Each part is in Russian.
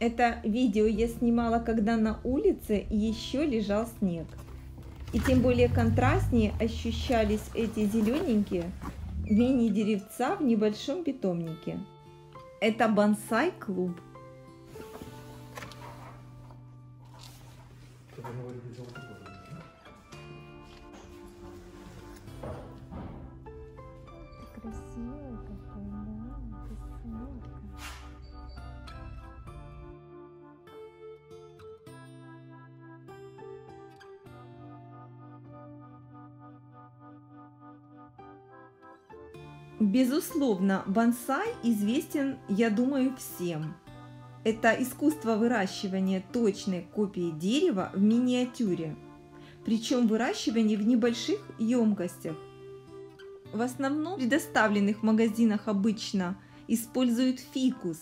Это видео я снимала, когда на улице еще лежал снег. И тем более контрастнее ощущались эти зелененькие мини-деревца в небольшом питомнике. Это бонсай-клуб. Безусловно, бонсай известен, я думаю, всем. Это искусство выращивания точной копии дерева в миниатюре, причем выращивание в небольших емкостях. В основном в предоставленных магазинах обычно используют фикус,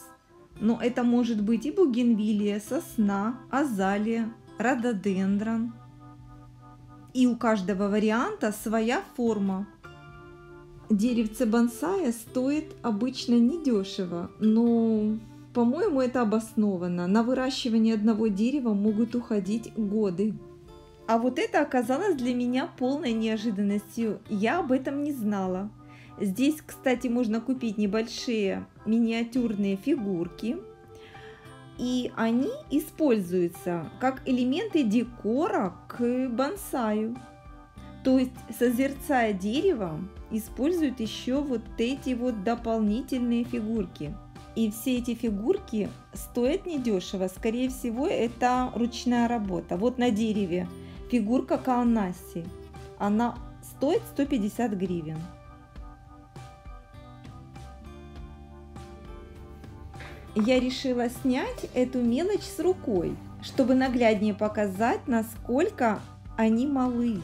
но это может быть и бугенвилия, сосна, азалия, рододендрон. И у каждого варианта своя форма. Деревце бонсая стоит обычно недешево, но, по-моему, это обосновано. На выращивание одного дерева могут уходить годы. А вот это оказалось для меня полной неожиданностью. Я об этом не знала. Здесь, кстати, можно купить небольшие миниатюрные фигурки. И они используются как элементы декора к бонсаю. То есть, созерцая дерево, используют еще вот эти вот дополнительные фигурки. И все эти фигурки стоят недешево. Скорее всего, это ручная работа. Вот на дереве фигурка Каонаси. Она стоит 150 гривен. Я решила снять эту мелочь с рукой, чтобы нагляднее показать, насколько они малы.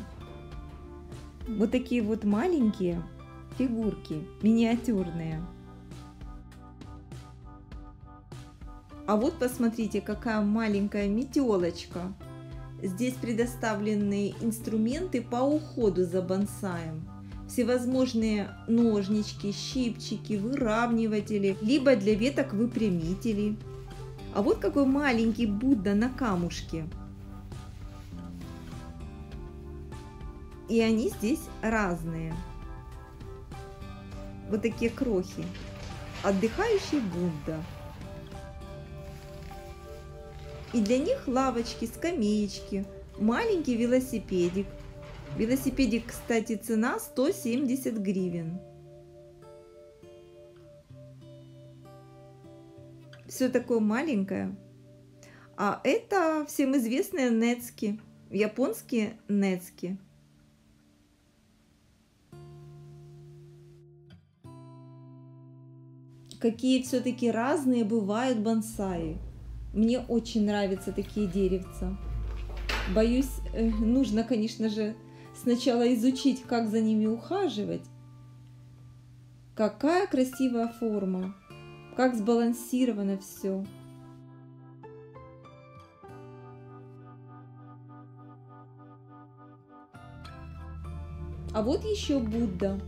Вот такие вот маленькие фигурки, миниатюрные. А вот посмотрите, какая маленькая метелочка. Здесь предоставлены инструменты по уходу за бонсаем. Всевозможные ножнички, щипчики, выравниватели, либо для веток выпрямители. А вот какой маленький Будда на камушке. И они здесь разные. Вот такие крохи. Отдыхающий Будда. И для них лавочки, скамеечки, маленький велосипедик. Велосипедик, кстати, цена 170 гривен. Все такое маленькое. А это всем известные нецки. Японские нецки. Какие все-таки разные бывают бонсаи. Мне очень нравятся такие деревца. Боюсь, э, нужно, конечно же, сначала изучить, как за ними ухаживать. Какая красивая форма, как сбалансировано все. А вот еще Будда.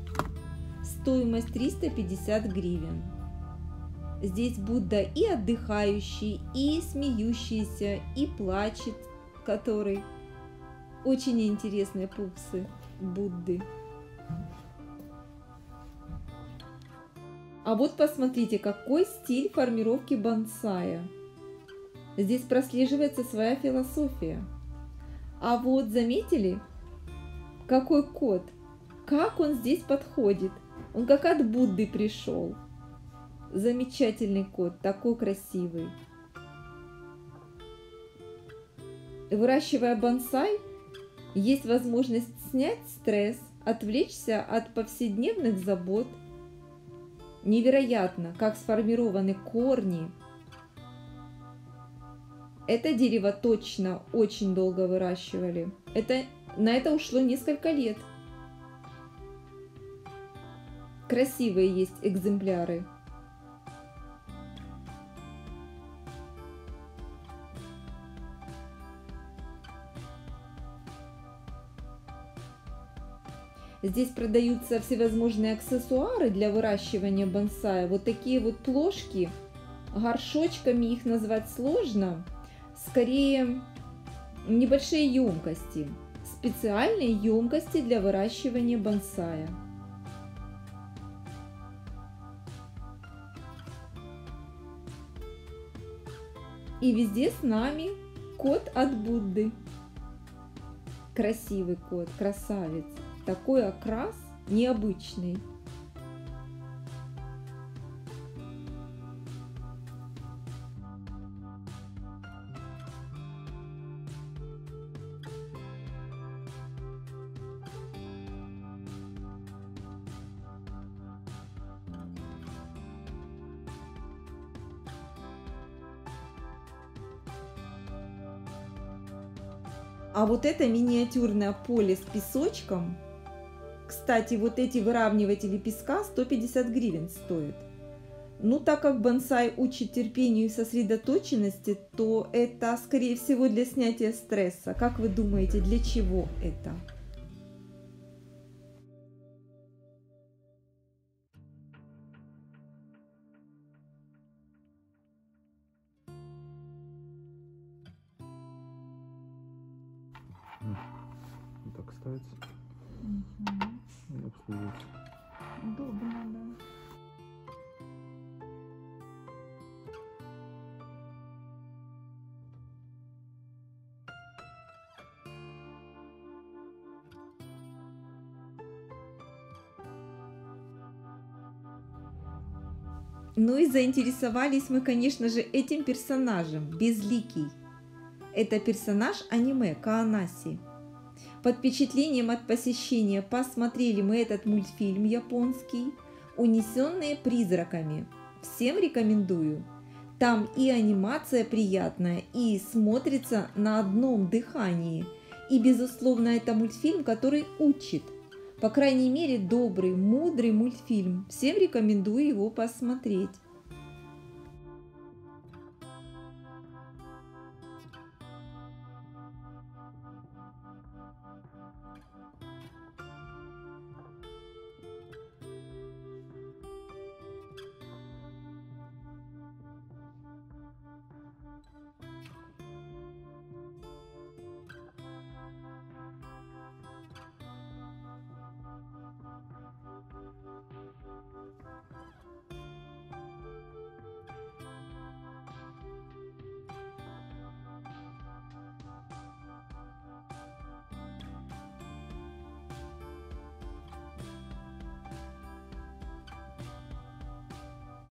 Стоимость 350 гривен. Здесь Будда и отдыхающий, и смеющийся, и плачет, который. Очень интересные пупсы Будды. А вот посмотрите, какой стиль формировки бонсая. Здесь прослеживается своя философия. А вот заметили, какой кот? Как он здесь подходит? Он как от Будды пришел. Замечательный кот, такой красивый. Выращивая бонсай, есть возможность снять стресс, отвлечься от повседневных забот. Невероятно, как сформированы корни. Это дерево точно очень долго выращивали. Это, на это ушло несколько лет. Красивые есть экземпляры. Здесь продаются всевозможные аксессуары для выращивания бонсая. Вот такие вот плошки горшочками их назвать сложно, скорее небольшие емкости, специальные емкости для выращивания бонсая. И везде с нами кот от Будды. Красивый кот, красавец. Такой окрас необычный. А вот это миниатюрное поле с песочком, кстати, вот эти выравниватели песка 150 гривен стоят. Ну, так как бонсай учит терпению и сосредоточенности, то это, скорее всего, для снятия стресса. Как вы думаете, для чего это? Так ставится. Обслуживается. Удобно, да. Ну и заинтересовались мы, конечно же, этим персонажем, Безликий. Это персонаж аниме Каанаси. Под впечатлением от посещения посмотрели мы этот мультфильм японский «Унесенные призраками». Всем рекомендую. Там и анимация приятная, и смотрится на одном дыхании. И, безусловно, это мультфильм, который учит. По крайней мере, добрый, мудрый мультфильм. Всем рекомендую его посмотреть.